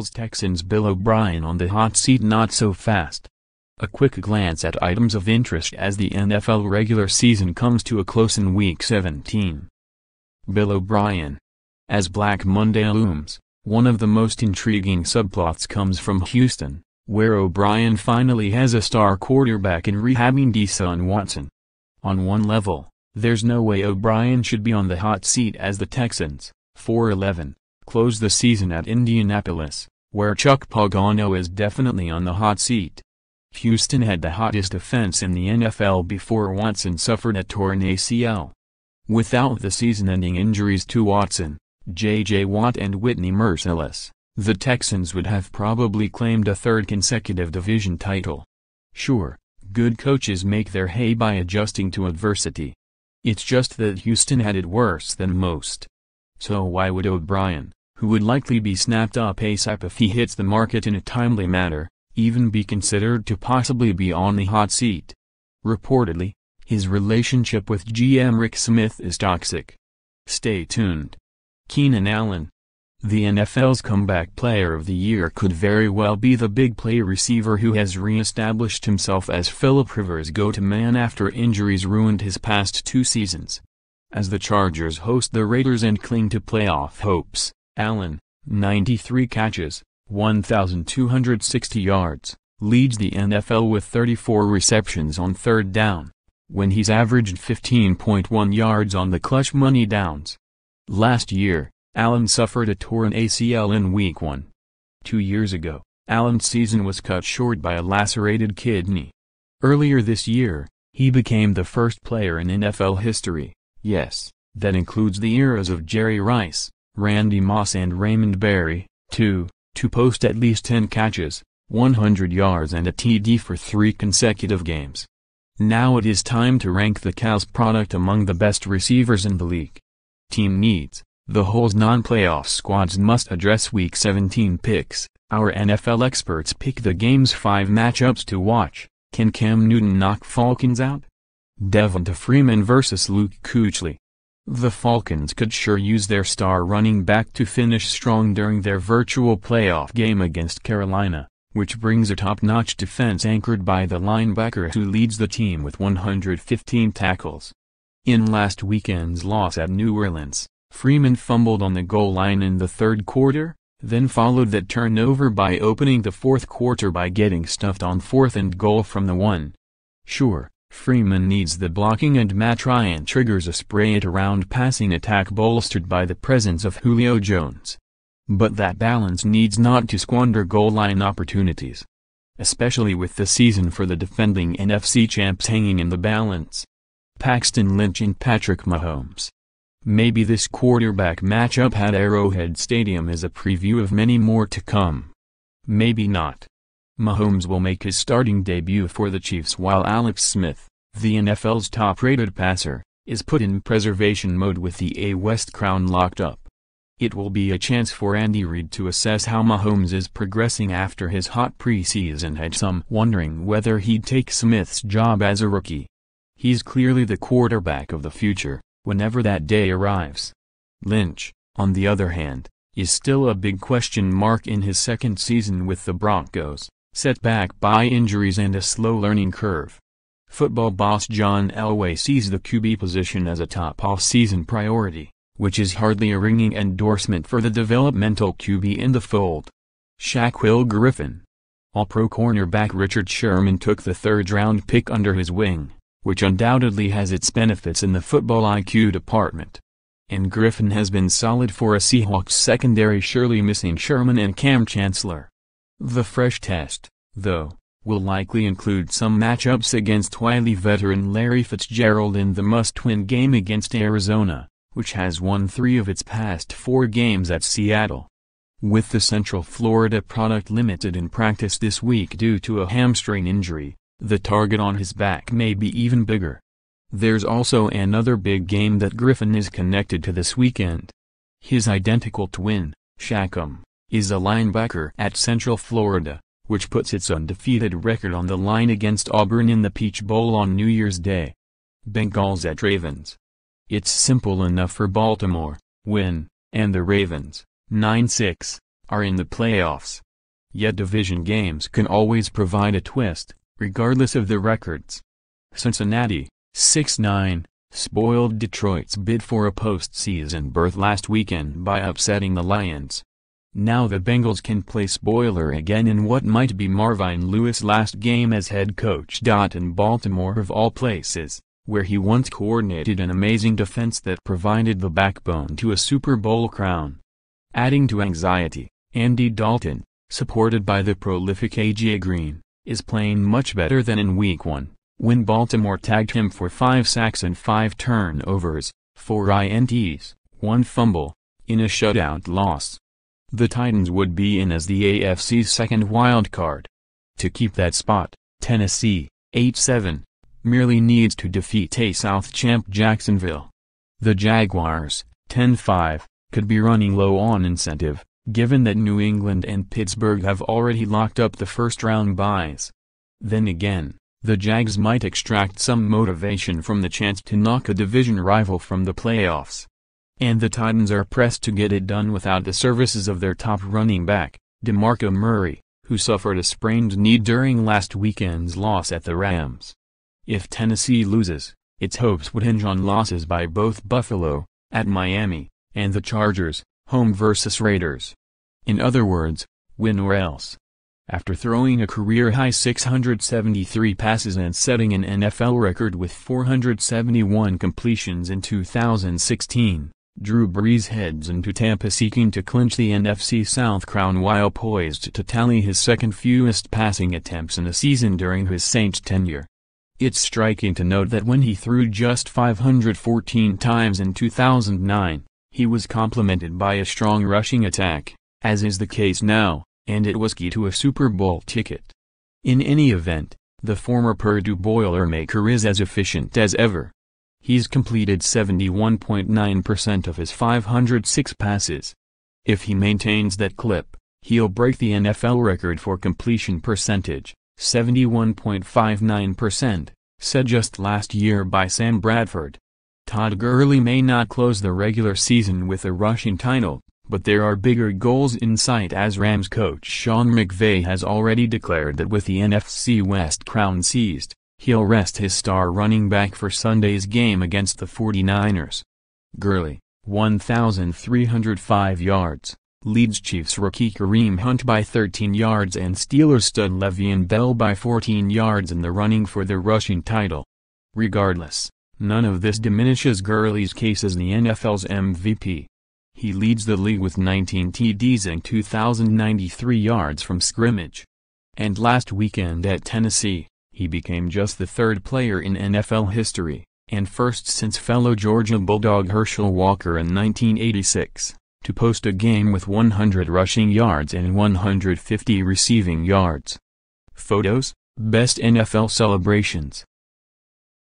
Indianapolis Texans Bill O'Brien on the hot seat not so fast. A quick glance at items of interest as the NFL regular season comes to a close in Week 17. Bill O'Brien. As Black Monday looms, one of the most intriguing subplots comes from Houston, where O'Brien finally has a star quarterback in rehabbing Deshaun Watson. On one level, there's no way O'Brien should be on the hot seat as the Texans, 4-11, close the season at Indianapolis, where Chuck Pagano is definitely on the hot seat. Houston had the hottest offense in the NFL before Watson suffered a torn ACL. Without the season-ending injuries to Watson, J.J. Watt and Whitney Mercilus, the Texans would have probably claimed a third consecutive division title. Sure, good coaches make their hay by adjusting to adversity. It's just that Houston had it worse than most. So why would O'Brien, who would likely be snapped up ASAP if he hits the market in a timely manner, even be considered to possibly be on the hot seat? Reportedly, his relationship with GM Rick Smith is toxic. Stay tuned. Keenan Allen. The NFL's comeback player of the year could very well be the big play receiver who has re-established himself as Philip Rivers' go-to man after injuries ruined his past two seasons. As the Chargers host the Raiders and cling to playoff hopes, Allen, 93 catches, 1,260 yards, leads the NFL with 34 receptions on third down, when he's averaged 15.1 yards on the clutch money downs. Last year, Allen suffered a torn ACL in Week 1. Two years ago, Allen's season was cut short by a lacerated kidney. Earlier this year, he became the first player in NFL history, yes, that includes the eras of Jerry Rice, Randy Moss and Raymond Berry, to, to post at least 10 catches, 100 yards and a TD for three consecutive games. Now it is time to rank the Cal's product among the best receivers in the league team needs, the whole's non-playoff squads must address Week 17 picks. Our NFL experts pick the game's five matchups to watch. Can Cam Newton knock Falcons out? Devonta Freeman vs. Luke Kuechly. The Falcons could sure use their star running back to finish strong during their virtual playoff game against Carolina, which brings a top-notch defense anchored by the linebacker who leads the team with 115 tackles. In last weekend's loss at New Orleans, Freeman fumbled on the goal line in the third quarter, then followed that turnover by opening the fourth quarter by getting stuffed on fourth and goal from the one. Sure, Freeman needs the blocking and Matt Ryan triggers a spray-it-around passing attack bolstered by the presence of Julio Jones. But that balance needs not to squander goal line opportunities. Especially with the season for the defending NFC champs hanging in the balance. Paxton Lynch and Patrick Mahomes. Maybe this quarterback matchup at Arrowhead Stadium is a preview of many more to come. Maybe not. Mahomes will make his starting debut for the Chiefs while Alex Smith, the NFL's top-rated passer, is put in preservation mode with the A West crown locked up. It will be a chance for Andy Reid to assess how Mahomes is progressing after his hot preseason had some wondering whether he'd take Smith's job as a rookie. He's clearly the quarterback of the future, whenever that day arrives. Lynch, on the other hand, is still a big question mark in his second season with the Broncos, set back by injuries and a slow learning curve. Football boss John Elway sees the QB position as a top off-season priority, which is hardly a ringing endorsement for the developmental QB in the fold. Shaquill Griffin All-Pro cornerback Richard Sherman took the third-round pick under his wing which undoubtedly has its benefits in the football IQ department. And Griffin has been solid for a Seahawks secondary surely missing Sherman and Kam Chancellor. The fresh test, though, will likely include some matchups against wily veteran Larry Fitzgerald in the must-win game against Arizona, which has won three of its past four games at Seattle. With the Central Florida product limited in practice this week due to a hamstring injury, the target on his back may be even bigger. There's also another big game that Griffin is connected to this weekend. His identical twin, Shaquem, is a linebacker at Central Florida, which puts its undefeated record on the line against Auburn in the Peach Bowl on New Year's Day. Bengals at Ravens. It's simple enough for Baltimore, win, and the Ravens, 9-6, are in the playoffs. Yet division games can always provide a twist, regardless of the records. Cincinnati, 6-9, spoiled Detroit's bid for a postseason berth last weekend by upsetting the Lions. Now the Bengals can play spoiler again in what might be Marvin Lewis' last game as head coach. In Baltimore of all places, where he once coordinated an amazing defense that provided the backbone to a Super Bowl crown. Adding to anxiety, Andy Dalton, supported by the prolific A.J. Green, is playing much better than in Week 1, when Baltimore tagged him for 5 sacks and 5 turnovers, 4 INTs, 1 fumble, in a shutout loss. The Titans would be in as the AFC's second wild card. To keep that spot, Tennessee, 8-7, merely needs to defeat a South champ Jacksonville. The Jaguars, 10-5, could be running low on incentive, given that New England and Pittsburgh have already locked up the first-round byes. Then again, the Jags might extract some motivation from the chance to knock a division rival from the playoffs. And the Titans are pressed to get it done without the services of their top running back, DeMarco Murray, who suffered a sprained knee during last weekend's loss at the Rams. If Tennessee loses, its hopes would hinge on losses by both Buffalo, at Miami, and the Chargers, home versus Raiders. In other words, win or else. After throwing a career-high 673 passes and setting an NFL record with 471 completions in 2016, Drew Brees heads into Tampa seeking to clinch the NFC South crown while poised to tally his second fewest passing attempts in a season during his Saints tenure. It's striking to note that when he threw just 514 times in 2009, he was complemented by a strong rushing attack, as is the case now, and it was key to a Super Bowl ticket. In any event, the former Purdue Boilermaker is as efficient as ever. He's completed 71.9% of his 506 passes. If he maintains that clip, he'll break the NFL record for completion percentage, 71.59%, said just last year by Sam Bradford. Todd Gurley may not close the regular season with a rushing title, but there are bigger goals in sight as Rams coach Sean McVay has already declared that with the NFC West crown seized, He'll rest his star running back for Sunday's game against the 49ers. Gurley, 1,305 yards, leads Chiefs rookie Kareem Hunt by 13 yards and Steelers stud Le'Veon Bell by 14 yards in the running for the rushing title. Regardless, none of this diminishes Gurley's case as the NFL's MVP. He leads the league with 19 TDs and 2,093 yards from scrimmage. And last weekend at Tennessee, he became just the third player in NFL history, and first since fellow Georgia Bulldog Herschel Walker in 1986, to post a game with 100 rushing yards and 150 receiving yards. Photos, Best NFL Celebrations